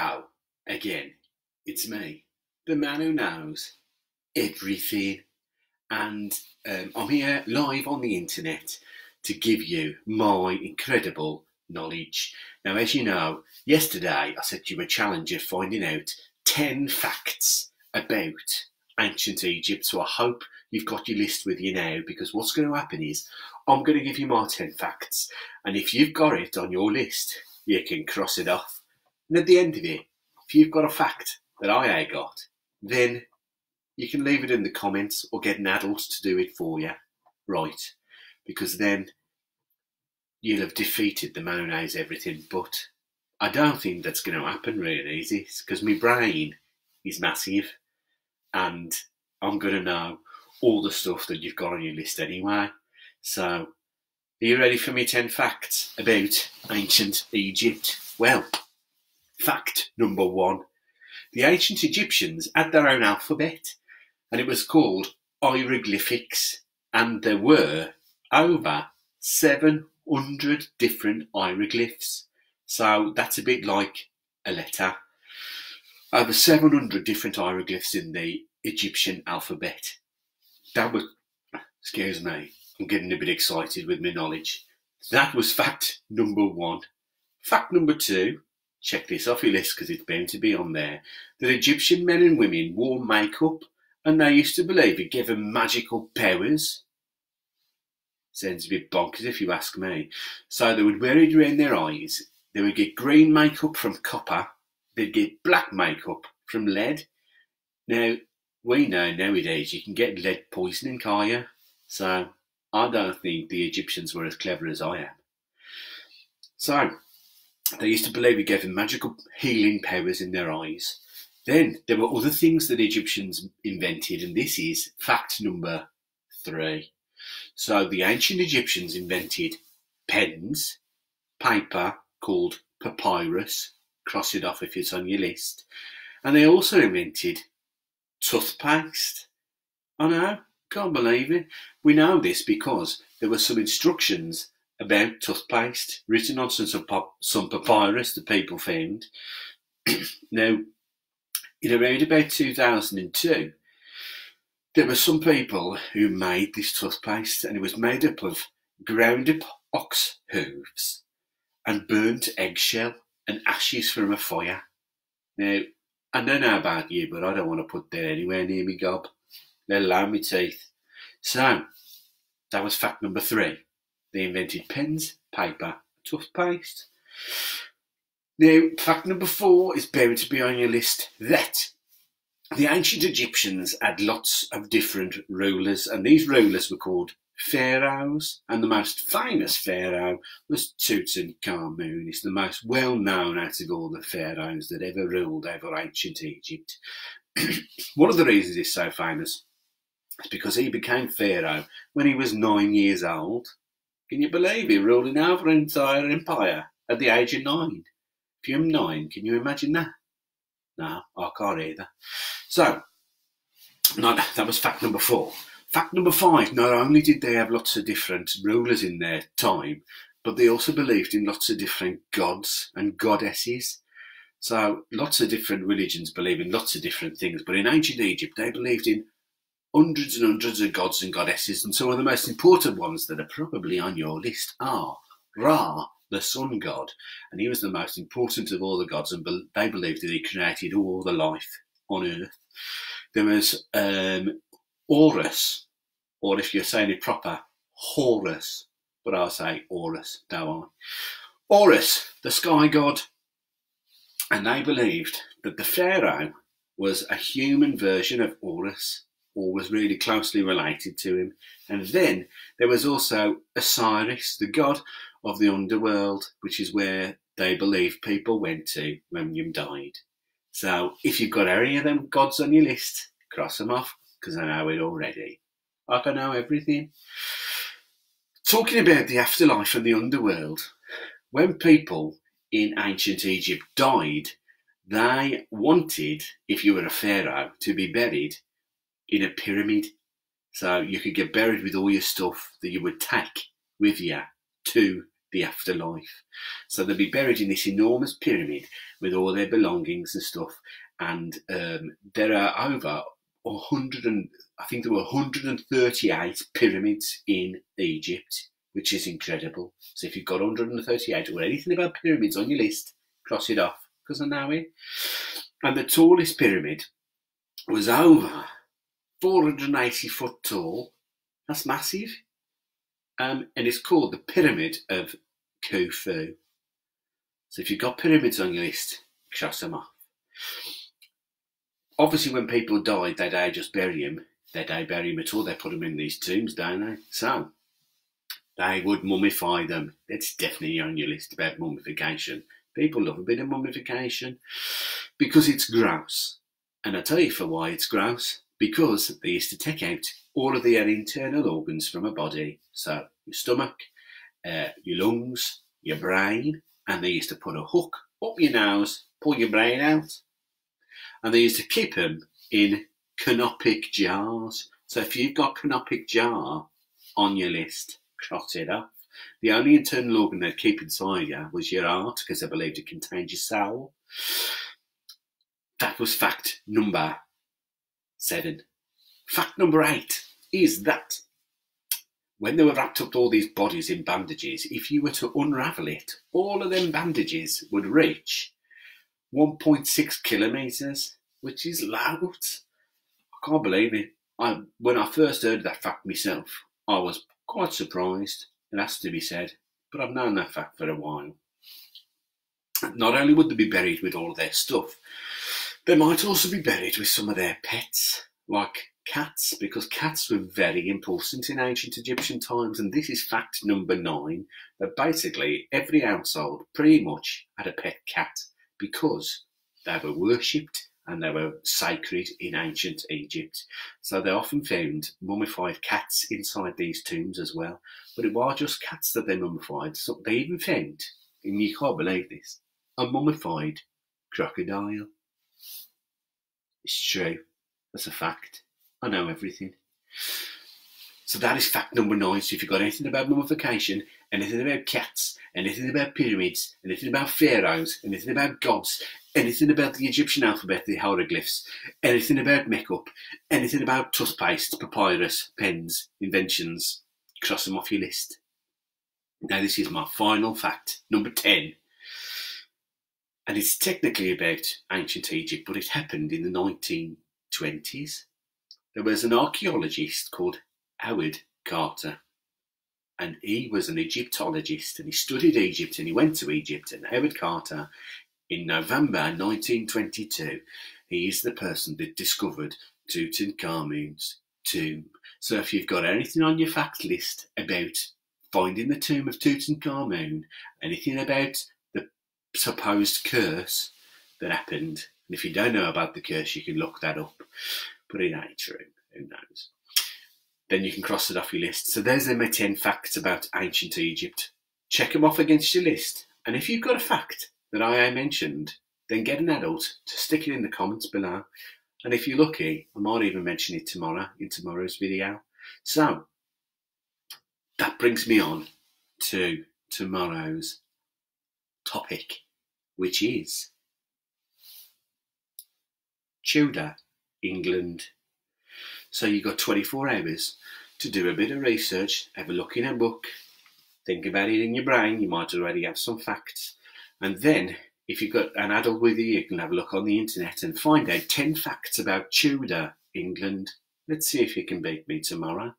go again. It's me, the man who knows everything. And um, I'm here live on the internet to give you my incredible knowledge. Now, as you know, yesterday I set you a challenge of finding out 10 facts about ancient Egypt. So I hope you've got your list with you now because what's going to happen is I'm going to give you my 10 facts. And if you've got it on your list, you can cross it off. And at the end of it, if you've got a fact that I ain't got, then you can leave it in the comments or get an adult to do it for you. Right. Because then you'll have defeated the knows everything. But I don't think that's going to happen really, is it? Because my brain is massive and I'm going to know all the stuff that you've got on your list anyway. So, are you ready for me 10 facts about ancient Egypt? Well, fact number one the ancient Egyptians had their own alphabet and it was called hieroglyphics, and there were over 700 different hieroglyphs. So that's a bit like a letter. Over 700 different hieroglyphs in the Egyptian alphabet. That was, excuse me, I'm getting a bit excited with my knowledge. That was fact number one. Fact number two, check this off your list because it's bound to be on there, that Egyptian men and women wore makeup and they used to believe it gave them magical powers. Sounds a bit bonkers if you ask me. So they would wear it around their eyes. They would get green makeup from copper. They'd get black makeup from lead. Now, we know nowadays you can get lead poisoning, can't you? So I don't think the Egyptians were as clever as I am. So they used to believe it gave them magical healing powers in their eyes. Then there were other things that Egyptians invented, and this is fact number three. So the ancient Egyptians invented pens, paper called papyrus, cross it off if it's on your list, and they also invented toothpaste. I know, can't believe it. We know this because there were some instructions about toothpaste written on some, some papyrus that people found. now, in around about 2002, there were some people who made this toothpaste, and it was made up of ground up ox hooves and burnt eggshell and ashes from a fire. Now, I don't know about you, but I don't want to put that anywhere near me gob, let alone my teeth. So, that was fact number three. They invented pens, paper, toothpaste. Now, fact number four is bound to be on your list that the ancient Egyptians had lots of different rulers, and these rulers were called pharaohs, and the most famous pharaoh was Tutankhamun. He's the most well known out of all the pharaohs that ever ruled over ancient Egypt. One of the reasons he's so famous is because he became pharaoh when he was nine years old. Can you believe? Ruling over an entire empire at the age of nine. If you're nine, can you imagine that? No, I can't either. So, no, that was fact number four. Fact number five, not only did they have lots of different rulers in their time, but they also believed in lots of different gods and goddesses. So lots of different religions believe in lots of different things, but in ancient Egypt they believed in hundreds and hundreds of gods and goddesses, and some of the most important ones that are probably on your list are Ra, the sun god, and he was the most important of all the gods, and they believed that he created all the life on earth. There was um, Horus, or if you're saying it proper, Horus, but I'll say Horus, don't I? Horus, the sky god, and they believed that the pharaoh was a human version of Horus, or was really closely related to him. And then there was also Osiris, the god of the underworld, which is where they believe people went to when you died. So if you've got any of them gods on your list, cross them off because I know it already. I can know everything. Talking about the afterlife and the underworld, when people in ancient Egypt died, they wanted, if you were a pharaoh, to be buried in a pyramid. So you could get buried with all your stuff that you would take with you to the afterlife. So they'd be buried in this enormous pyramid with all their belongings and stuff. And um, there are over 100 and I think there were 138 pyramids in Egypt, which is incredible. So if you've got 138 or anything about pyramids on your list, cross it off because I know it. And the tallest pyramid was over 480 foot tall. That's massive. Um, and it's called the Pyramid of Khufu. So if you've got pyramids on your list, cross them off. Obviously, when people died, they don't just bury them. They don't bury them at all. They put them in these tombs, don't they? So they would mummify them. It's definitely on your list about mummification. People love a bit of mummification because it's gross. And I tell you for why it's gross. Because they used to take out all of their internal organs from a body. So your stomach, uh, your lungs, your brain, and they used to put a hook up your nose, pull your brain out, and they used to keep them in canopic jars. So if you've got canopic jar on your list, cross it off. The only internal organ they'd keep inside you was your heart because they believed it contained your soul. That was fact number seven. Fact number eight is that when they were wrapped up all these bodies in bandages, if you were to unravel it, all of them bandages would reach 1.6 kilometres, which is loud. I can't believe it. I, when I first heard that fact myself, I was quite surprised. It has to be said, but I've known that fact for a while. Not only would they be buried with all their stuff, they might also be buried with some of their pets, like cats, because cats were very important in ancient Egyptian times. And this is fact number nine that basically every household pretty much had a pet cat because they were worshipped and they were sacred in ancient Egypt. So they often found mummified cats inside these tombs as well. But it was just cats that they mummified. So they even found, and you can't believe this, a mummified crocodile. It's true. That's a fact. I know everything. So that is fact number nine. So if you've got anything about mummification, anything about cats, anything about pyramids, anything about pharaohs, anything about gods, anything about the Egyptian alphabet, the hieroglyphs, anything about makeup, anything about toothpaste, papyrus, pens, inventions, cross them off your list. Now this is my final fact, number 10. And it's technically about ancient Egypt, but it happened in the 1920s. There was an archaeologist called Howard Carter and he was an Egyptologist and he studied Egypt and he went to Egypt. And Howard Carter, in November 1922, he is the person that discovered Tutankhamun's tomb. So if you've got anything on your fact list about finding the tomb of Tutankhamun, anything about supposed curse that happened, and if you don't know about the curse, you can look that up. But it ain't true. Who knows? then you can cross it off your list. So there's my 10 facts about ancient Egypt. Check them off against your list. And if you've got a fact that I mentioned, then get an adult to stick it in the comments below. And if you're lucky, I might even mention it tomorrow in tomorrow's video. So that brings me on to tomorrow's topic, which is Tudor England so you've got 24 hours to do a bit of research, have a look in a book, think about it in your brain. You might already have some facts. And then, if you've got an adult with you, you can have a look on the internet and find out 10 facts about Tudor England. Let's see if you can beat me tomorrow.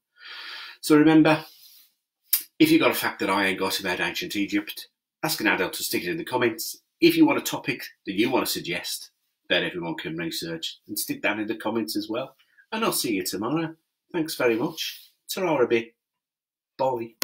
So remember, if you've got a fact that I ain't got about ancient Egypt, ask an adult to stick it in the comments. If you want a topic that you want to suggest, that everyone can research, and stick that in the comments as well and I'll see you tomorrow. Thanks very much. Ta-ra. Bye.